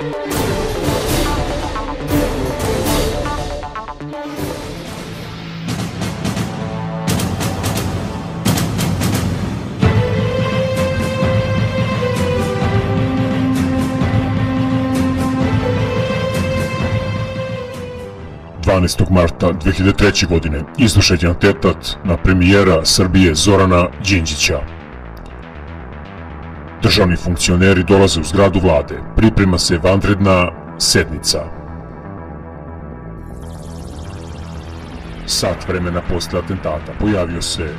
12. marta 2003. godine izvršen je atentat na premijera Srbije Zorana Đinđića. Državni funkcioneri dolaze u zgradu vlade, priprema se vanredna sednica. Sat vremena posle atentata pojavio se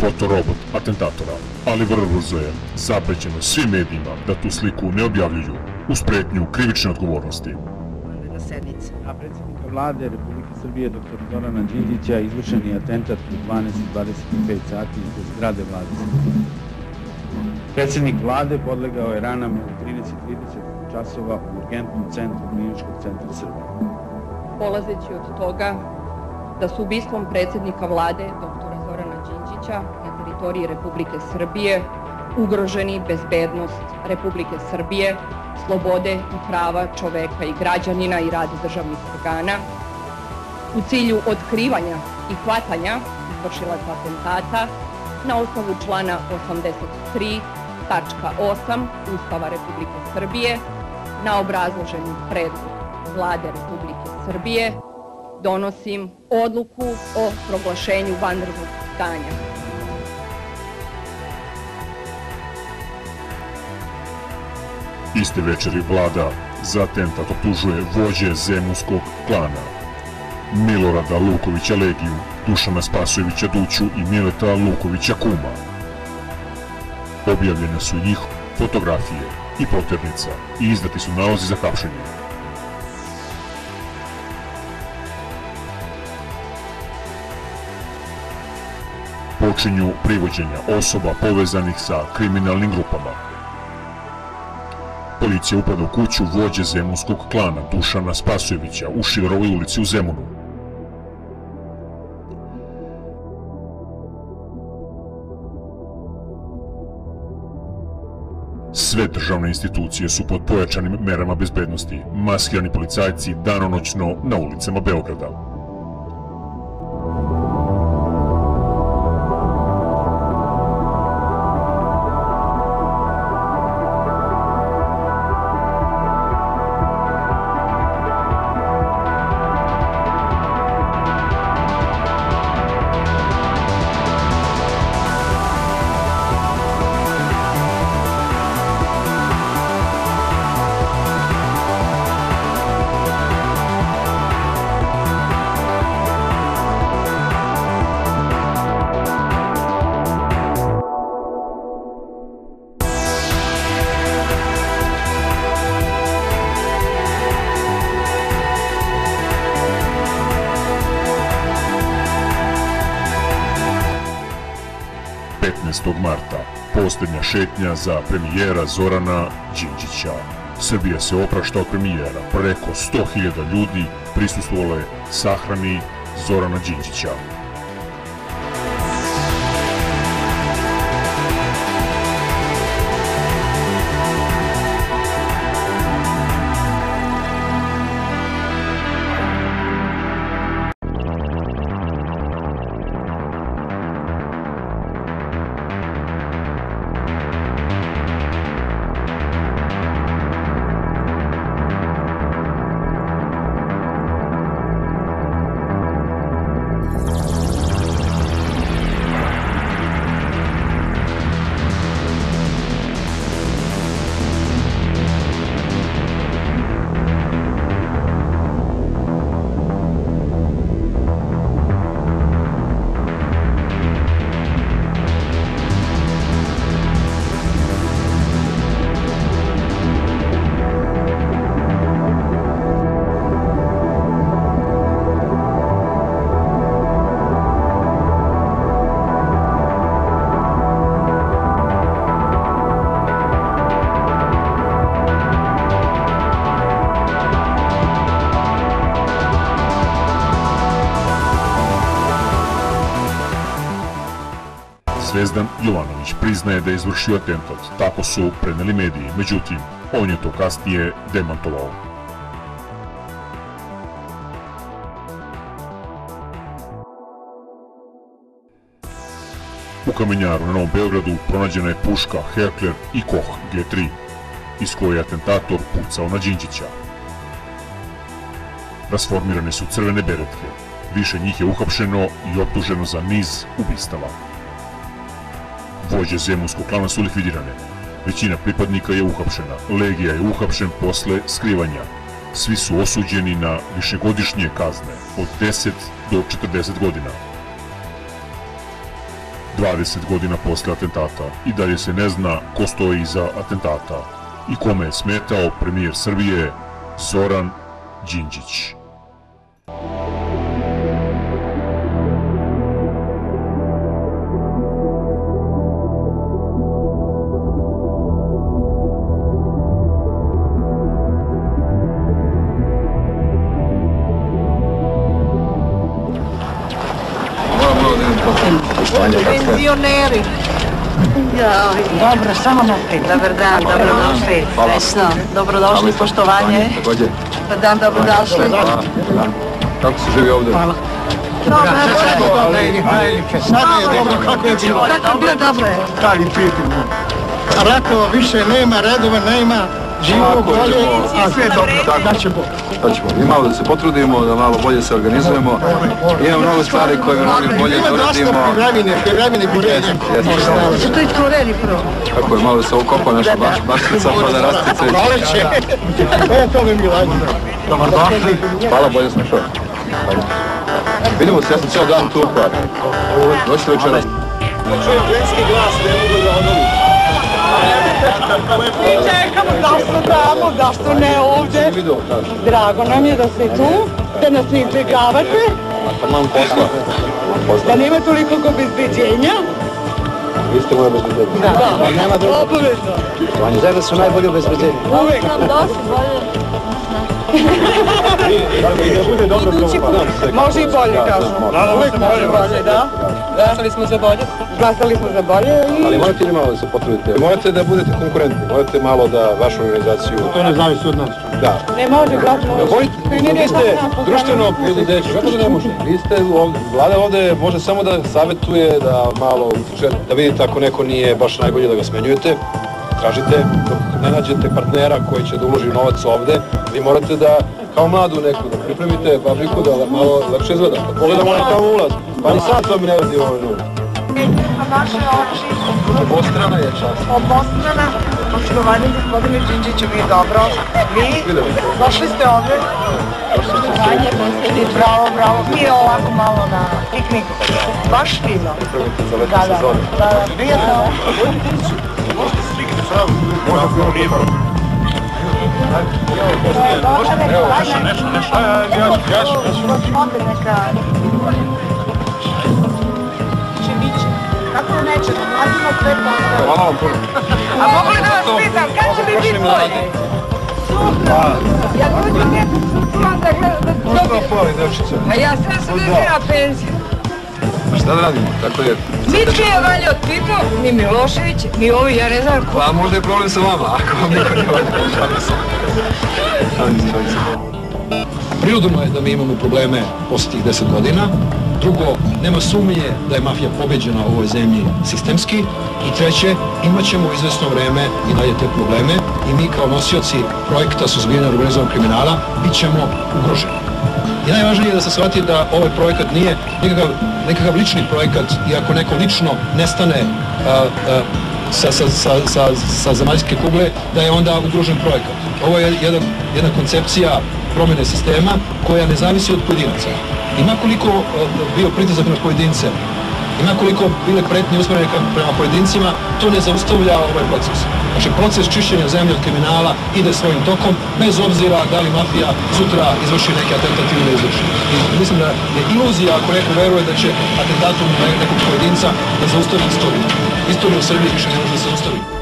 fotorobot atentatora, ali vrlo brzo je zaprećeno svim medijima da tu sliku ne objavljuju uz pretnju krivične odgovornosti. vanredna sednica. Na predsjednika vlade Republike Srbije dr. Zorana Đinđića izvršen je atentat u 12.25 sati ispred zgrade vlade Srbije. Predsjednik vlade podlegao je ranama u 13.30 časova u urgentnom centru kliničkog centra Srbije. polazeći od toga da su ubistvom predsjednika vlade dr. Zorana Đinđića na teritoriji Republike Srbije ugroženi bezbednost Republike Srbije, slobode i prava čoveka i građanina i rad državnih organa, u cilju otkrivanja i hvatanja izvršilaca atentata na osnovu člana 83 tačka 8 Ustava Republike Srbije na obrazloženi predlog vlade Republike Srbije donosim odluku o proglašenju vanrednog stanja. Iste večeri vlada za atentat optužuje vođe Zemunskog klana. Milorada Lukovića Legiju, Dušana Spasojevića Duću i Mileta Lukovića Kuma. Objavljene su njih fotografije i poternica i izdati su nalozi za hapšenje. Počinju privođenja osoba povezanih sa kriminalnim grupama. Policija upada u kuću vođe Zemunskog klana Dušana Spasojevića u Šilerovoj ulici u Zemunu. Sve državne institucije su pod pojačanim merama bezbednosti, maskirani policajci danonoćno na ulicama Beograda. – 15. marta, posljednja šetnja za premijera Zorana Đinđića. Srbija se oprašta od premijera, preko 100.000 ljudi prisustvovalo je sahrani Zorana Đinđića. Zvezdan Jovanović priznaje da je izvršio atentat, tako su preneli mediji. Međutim, On je to kasnije demantovao. U kamenjaru na Novom Beogradu pronađena je puška Heckler i Koch G3, iz koje je atentator pucao na Đinđića. Rasformirane su crvene beretke, više njih je uhapšeno i optuženo za niz ubistava. Vođe zemunskog klana su likvidirane, većina pripadnika je uhapšena, Legija je uhapšen posle skrivanja. Svi su osuđeni na višegodišnje kazne, od 10 do 40 godina. 20 godina posle atentata i dalje se ne zna ko stoji iza atentata i kome je smetao premijer Srbije Zoran Đinđić. Penzioneri. Dobro, samo naprijed. Dobar dan, dobrodošli. Vesno, dobrodošli, poštovanje. Dobar dan, dobrodošli. Kako se živi ovde? Hvala. Sada je dobro, kako je bilo? Kako je bilo dobro? je. Dragi prijatelji moji. Ratova više nema, redova nema, živo Tako, bolje, a sve dobro, da će Bog. Sad ćemo mi malo da se potrudimo, da malo bolje se organizujemo. Ima mnogo stvari koje bi mogli bolje Ima da dosta uradimo. privremene, privremene burenje. Jeste. Što je koreni prvo? Tako je, malo da se ukopa naša baš, baštica pa da rastice. Proleće. E, to mi milađe. Dobrodošli. Hvala, bolje sam šao. Vidimo se, ja sam cijel dan tu, pa doći večeras. Čujem ženski glas, ne mogu da odolim. Čekamo zašto tamo, zašto ne ovdje. Video, kažu, Drago nam je da ste tu, da nas ne izbjegavate, taman posla. da nema toliko obezbeđenja. Vi ste moje bezbeđenje. Da, obavezno. Žene su najbolje obezbeđenje. Uvijek. Može i bolje, kažu. Uvijek može bolje, da. Glasali smo za bolje. Glasali smo za bolje i... Ali morate li malo da se potrudite? Morate da budete konkurentni, morate malo da vašu organizaciju... To ne zavisi od nas. Da. Ne može, glasamo. Vi ste društveno preduzeće, kako da ne može? Vi ste ovde, vlada ovde može samo da savjetuje, da malo da vidite ako neko nije baš najbolje da ga smenjujete, tražite, dok ne nađete partnera koji će da uloži novac ovde, vi morate da kao mladu neku, da pripremite fabriku da malo lepše izgleda. Kad pogledamo na tamo ulaz, pa ni sad vam ne radi ovo nula. Vaše oči, Obostrana je čast. obostrana, poštovanje gospodine Đinđiću, je dobro. Vi, došli ste ovde. Poštovanje, bravo, bravo. Mi je ovako malo na piknik. Baš fino. Da, da, da, da, prijatno. Evo, nešto, nešto, nešto. Gospodin neka... Kako neće, mladimo sve postoje. Hvala vam puno. A mogu li da vas pitam, kad će mi biti bolje? Sutra. Ja dođem neku sutra da gledam, da dobijem. Hvala, devčice. A ja sam se vezira penziju. Pa šta da radimo? Tako je. Nitko je valja od Tito, ni Milošević, ni ovi, ja ne znam ko. Pa možda je problem sa vama, ako vam niko ne vodi. Šalim se. Šalim se, šalim se. Prirodno je da mi imamo probleme posle tih deset godina. Drugo, nema sumnje da je mafija pobeđena u ovoj zemlji sistemski. I treće, imat ćemo izvesno vreme i dalje te probleme i mi kao nosioci projekta suzbijanja organizovanog kriminala bit ćemo ugroženi. I najvažnije je da se shvati da ovaj projekat nije nekakav, nekakav lični projekat i ako neko lično nestane a, a, sa, sa, sa, sa, sa zemaljske kugle, da je onda ugrožen projekat. Ovo je jedan, jedna koncepcija promjene sistema koja ne zavisi od pojedinaca. Ima koliko a, bio pritisak na pojedince, ima koliko bile pretnje usmjerene prema pojedincima, to ne zaustavlja ovaj proces. Znači, proces čišćenja zemlje od kriminala ide svojim tokom, bez obzira da li mafija sutra izvrši neki atentat ili izvrši. I mislim da je iluzija ako neko veruje da će atentatom ne- nekog pojedinca da zaustavi istoriju. Istorija u Srbiji više ne može da se zaustavi.